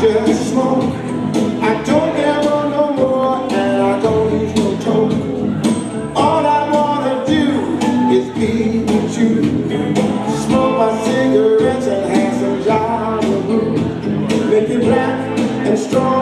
just smoke. I don't ever no more, and I don't use no toke. All I wanna do is be with you. Smoke my cigarettes and have some Java Make it black and strong,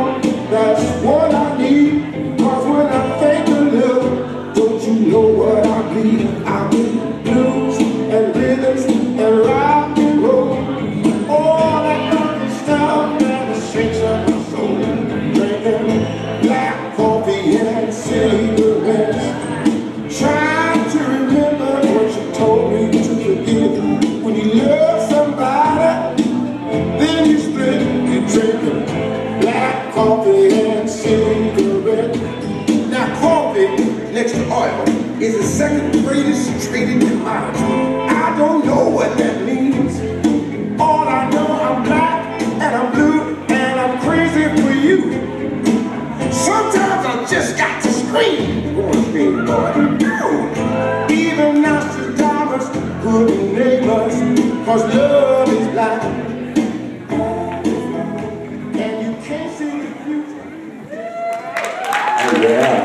next to oil is the second greatest traded commodity. I don't know what that means. All I know, I'm black and I'm blue and I'm crazy for you. Sometimes I just got to scream. Go on, scream, Lord. Even now, she's diamonds, be neighbors, cause love is blind. Yeah.